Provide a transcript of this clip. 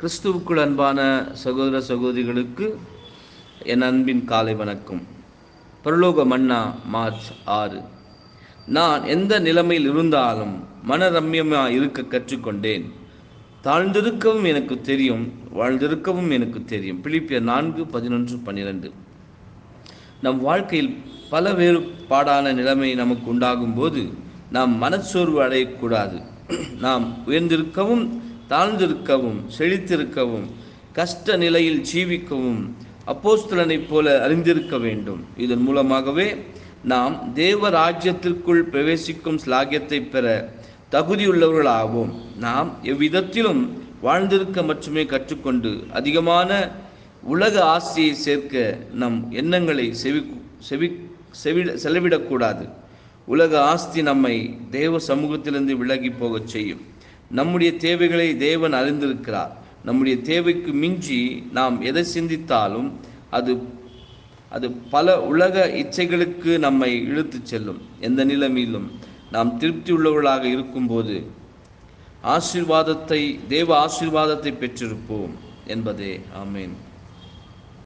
கிறிஸ்துவுக்குள் அன்பான சகோதர சகோதரிகளுக்கு என் அன்பின் காலை வணக்கம். பரலோக மன்னா மார்ச் ஆறு. நான் எந்த நிலைமையில் இருந்தாலும் மனரம்யமாக இருக்க கற்றுக்கொண்டேன். தாழ்ந்திருக்கவும் எனக்கு தெரியும் வாழ்ந்திருக்கவும் எனக்கு தெரியும். பிலிப்பிய நான்கு பதினொன்று பன்னிரெண்டு. நம் வாழ்க்கையில் பல வேறுபாடான நிலைமை நமக்கு உண்டாகும் போது நாம் மனச்சோர்வு அடையக்கூடாது. நாம் உயர்ந்திருக்கவும் தாழ்ந்திருக்கவும் செழித்திருக்கவும் கஷ்ட நிலையில் ஜீவிக்கவும் அப்போஸ்தலனைப் போல அறிந்திருக்க வேண்டும். இதன் மூலமாகவே நாம் தேவ ராஜ்யத்திற்குள் பிரவேசிக்கும் ஸ்லாகியத்தை பெற தகுதியுள்ளவர்களாகும் நாம் எவ்விதத்திலும் வாழ்ந்திருக்க மட்டுமே கற்றுக்கொண்டு அதிகமான உலக ஆசையை சேர்க்க நம் எண்ணங்களை செவி செவி செவிட செலவிடக்கூடாது. உலக ஆஸ்தி நம்மை தேவ சமூகத்திலிருந்து விலகி போகச் செய்யும். நம்முடைய தேவைகளை தேவன் அறிந்திருக்கிறார். நம்முடைய தேவைக்கு மிஞ்சி நாம் எதை சிந்தித்தாலும் அது அது பல உலக இச்சைகளுக்கு நம்மை இழுத்துச் செல்லும். எந்த நிலைமையிலும் நாம் திருப்தி உள்ளவர்களாக இருக்கும்போது ஆசீர்வாதத்தை தேவ ஆசீர்வாதத்தை பெற்றிருப்போம் என்பதே. ஆமேன்.